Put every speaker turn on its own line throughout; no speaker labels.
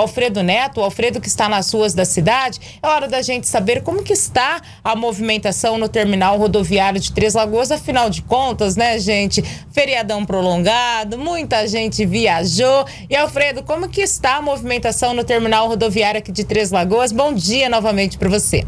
Alfredo Neto, o Alfredo que está nas ruas da cidade. É hora da gente saber como que está a movimentação no terminal rodoviário de Três Lagoas, afinal de contas, né, gente? Feriadão prolongado, muita gente viajou. E Alfredo, como que está a movimentação no terminal rodoviário aqui de Três Lagoas? Bom dia novamente para você.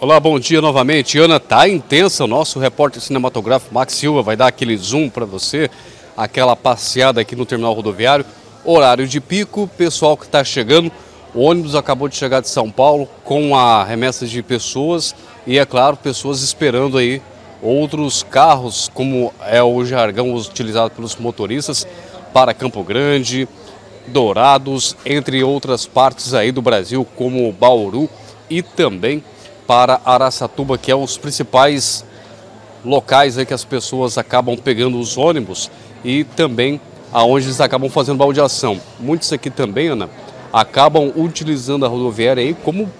Olá, bom dia novamente. Ana, tá intensa. O nosso repórter cinematográfico Max Silva vai dar aquele zoom para você, aquela passeada aqui no terminal rodoviário. Horário de pico, pessoal que está chegando. O ônibus acabou de chegar de São Paulo com a remessa de pessoas e, é claro, pessoas esperando aí outros carros, como é o jargão utilizado pelos motoristas, para Campo Grande, Dourados, entre outras partes aí do Brasil, como Bauru e também para Araçatuba, que é os principais locais aí que as pessoas acabam pegando os ônibus e também aonde eles acabam fazendo baldeação. Muitos aqui também, Ana, acabam utilizando a rodoviária aí como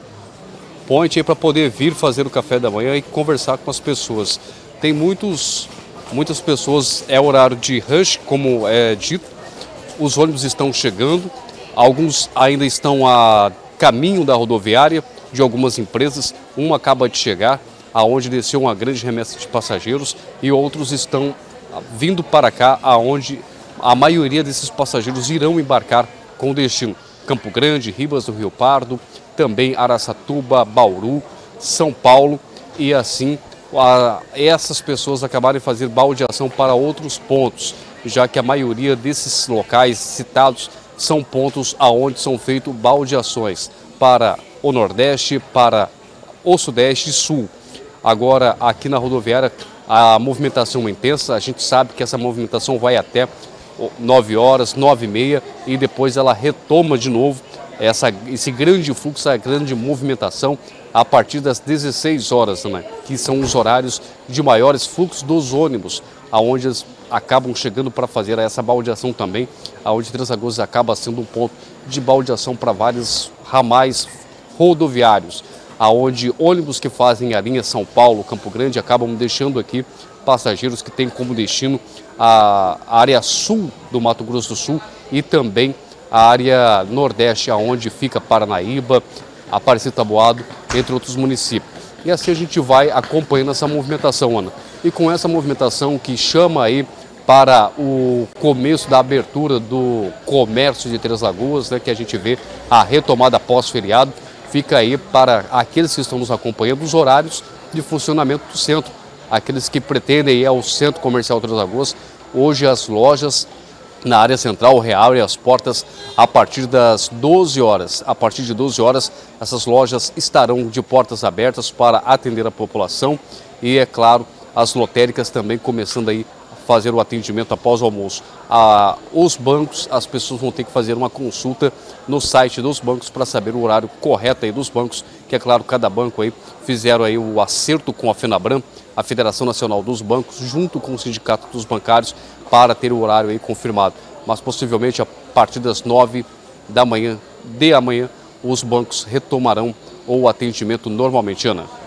point para poder vir fazer o café da manhã e conversar com as pessoas. Tem muitos, muitas pessoas, é horário de rush, como é dito, os ônibus estão chegando, alguns ainda estão a caminho da rodoviária, de algumas empresas. Uma acaba de chegar, aonde desceu uma grande remessa de passageiros, e outros estão vindo para cá, aonde a maioria desses passageiros irão embarcar com destino Campo Grande, Ribas do Rio Pardo, também Araçatuba, Bauru, São Paulo e assim a, essas pessoas acabarem fazer baldeação para outros pontos, já que a maioria desses locais citados são pontos aonde são feitas baldeações para o Nordeste, para o Sudeste e Sul. Agora, aqui na rodoviária, a movimentação é intensa, a gente sabe que essa movimentação vai até 9 horas, 9 e meia e depois ela retoma de novo essa, esse grande fluxo, essa grande movimentação a partir das 16 horas, né, que são os horários de maiores fluxos dos ônibus, aonde eles acabam chegando para fazer essa baldeação também, aonde Três Lagoas acaba sendo um ponto de baldeação para vários ramais rodoviários, aonde ônibus que fazem a linha São Paulo, Campo Grande, acabam deixando aqui passageiros que têm como destino a área sul do Mato Grosso do Sul e também a área nordeste, aonde fica Paranaíba, Aparecido Taboado, entre outros municípios. E assim a gente vai acompanhando essa movimentação, Ana. E com essa movimentação que chama aí para o começo da abertura do comércio de Três Lagoas, né, que a gente vê a retomada pós-feriado, fica aí para aqueles que estão nos acompanhando os horários de funcionamento do centro. Aqueles que pretendem ir ao Centro Comercial Três Lagoas, hoje as lojas na área central reabrem as portas a partir das 12 horas. A partir de 12 horas, essas lojas estarão de portas abertas para atender a população e, é claro, as lotéricas também começando aí fazer o atendimento após o almoço. Ah, os bancos, as pessoas vão ter que fazer uma consulta no site dos bancos para saber o horário correto aí dos bancos, que é claro, cada banco aí fizeram aí o acerto com a FENABRAM, a Federação Nacional dos Bancos, junto com o Sindicato dos Bancários, para ter o horário aí confirmado. Mas possivelmente a partir das nove da manhã, de amanhã, os bancos retomarão o atendimento normalmente, Ana.